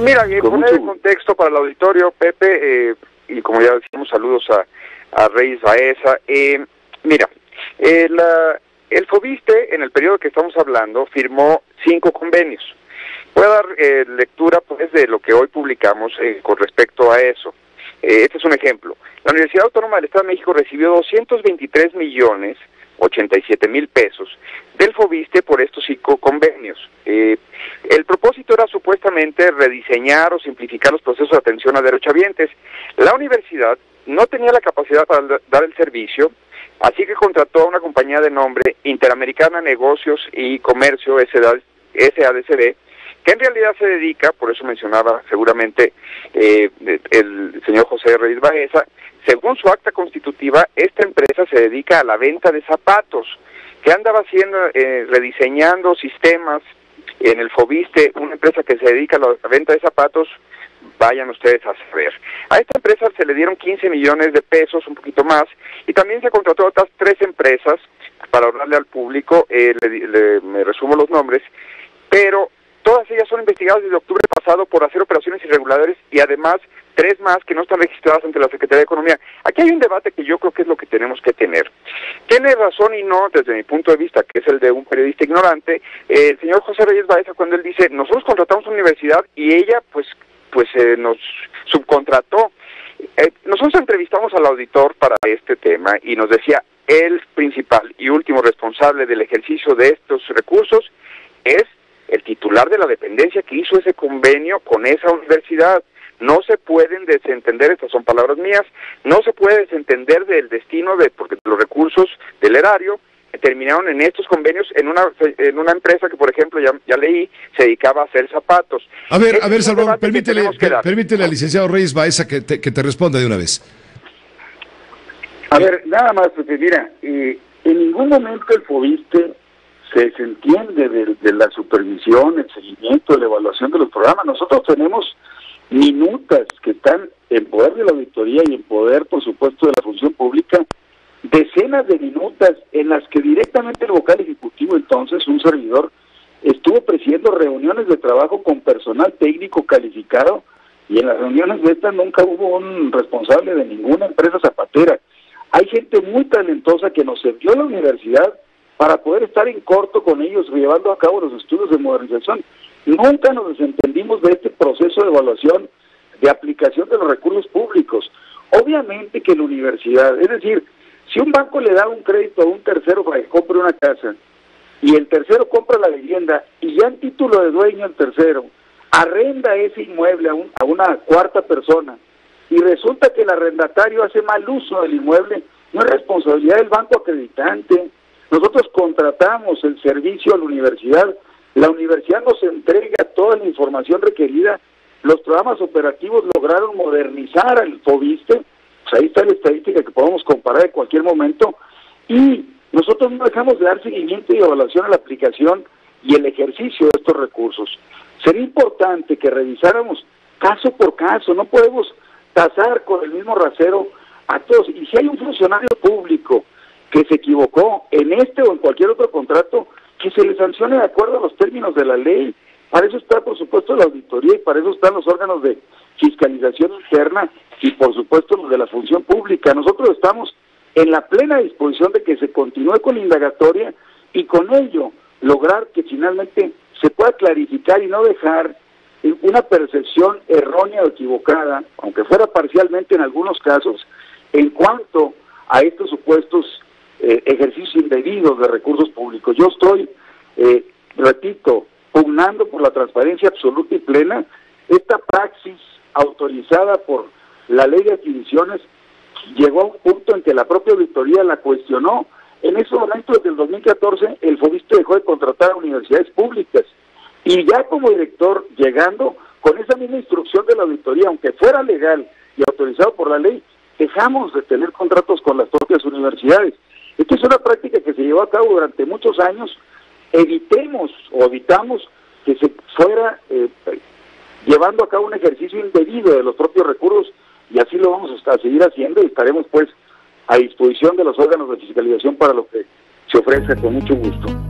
Mira, poner en contexto para el auditorio, Pepe, eh, y como ya decimos, saludos a, a Reyes Baeza. Eh, mira, eh, el FOBISTE, en el periodo que estamos hablando, firmó cinco convenios. Voy a dar eh, lectura pues de lo que hoy publicamos eh, con respecto a eso. Eh, este es un ejemplo. La Universidad Autónoma del Estado de México recibió 223 millones 87 mil pesos del FOBISTE por estos cinco convenios. el propósito era supuestamente rediseñar o simplificar los procesos de atención a derechohabientes. La universidad no tenía la capacidad para dar el servicio, así que contrató a una compañía de nombre Interamericana Negocios y Comercio SADCB, que en realidad se dedica, por eso mencionaba seguramente eh, el señor José Reyes Baeza, según su acta constitutiva, esta empresa se dedica a la venta de zapatos, que andaba haciendo, eh, rediseñando sistemas en el Fobiste, una empresa que se dedica a la venta de zapatos, vayan ustedes a saber. A esta empresa se le dieron 15 millones de pesos, un poquito más, y también se contrató a otras tres empresas para ahorrarle al público, eh, me resumo los nombres, pero Todas ellas son investigadas desde octubre pasado por hacer operaciones irregulares y además tres más que no están registradas ante la Secretaría de Economía. Aquí hay un debate que yo creo que es lo que tenemos que tener. Tiene razón y no, desde mi punto de vista, que es el de un periodista ignorante, eh, el señor José Reyes Baeza cuando él dice, nosotros contratamos una universidad y ella pues, pues eh, nos subcontrató. Eh, nosotros entrevistamos al auditor para este tema y nos decía, el principal y último responsable del ejercicio de estos recursos titular de la dependencia que hizo ese convenio con esa universidad. No se pueden desentender, estas son palabras mías, no se puede desentender del destino de, porque los recursos del erario terminaron en estos convenios en una en una empresa que por ejemplo ya, ya leí se dedicaba a hacer zapatos. A ver, a ver Salvador, permítele, permítele al licenciado Reyes Baeza que te, que te responda de una vez. A ver, nada más, porque mira, eh, en ningún momento el FOBISTE se, entiende de, la supervisión, el seguimiento, la evaluación de los programas. Nosotros tenemos minutas que están en poder de la auditoría y en poder, por supuesto, de la función pública, decenas de minutas en las que directamente el vocal ejecutivo, entonces un servidor, estuvo presidiendo reuniones de trabajo con personal técnico calificado y en las reuniones de estas nunca hubo un responsable de ninguna empresa zapatera. Hay gente muy talentosa que nos envió a la universidad para poder estar en corto con ellos llevando a cabo los estudios de modernización. Nunca nos desentendimos de este proceso de evaluación de aplicación de los recursos públicos. Obviamente que la universidad, es decir, si un banco le da un crédito a un tercero para que compre una casa y el tercero compra la vivienda y ya en título de dueño el tercero arrenda ese inmueble a, a una cuarta persona y resulta que el arrendatario hace mal uso del inmueble, no es responsabilidad del banco acreditante, nosotros contratamos el servicio a la universidad, la universidad nos entrega toda la información requerida, los programas operativos lograron modernizar al FOBISTE, pues ahí está la estadística que podemos comparar en cualquier momento, y nosotros no dejamos de dar seguimiento y evaluación a la aplicación y el ejercicio de estos recursos. Sería importante que revisáramos caso por caso, no podemos tasar con el mismo rasero a todos. Y si hay un funcionario público que se equivocó en este o en cualquier otro contrato, que se le sancione de acuerdo a los términos de la ley. Para eso está, por supuesto, la auditoría y para eso están los órganos de fiscalización interna y, por supuesto, los de la función pública. Nosotros estamos en la plena disposición de que se continúe con la indagatoria y con ello lograr que finalmente se pueda clarificar y no dejar una percepción errónea o equivocada, aunque fuera parcialmente en algunos casos, en cuanto a estos supuestos eh, ejercicio indebido de recursos públicos. Yo estoy, eh, repito, pugnando por la transparencia absoluta y plena. Esta praxis autorizada por la ley de adquisiciones llegó a un punto en que la propia auditoría la cuestionó. En ese momento, desde el 2014, el FOBISTE dejó de contratar a universidades públicas. Y ya como director, llegando con esa misma instrucción de la auditoría, aunque fuera legal y autorizado por la ley, dejamos de tener contratos con las propias universidades. Esta es una práctica que se llevó a cabo durante muchos años. Evitemos o evitamos que se fuera eh, llevando a cabo un ejercicio indebido de los propios recursos y así lo vamos a seguir haciendo y estaremos pues a disposición de los órganos de fiscalización para lo que se ofrezca con mucho gusto.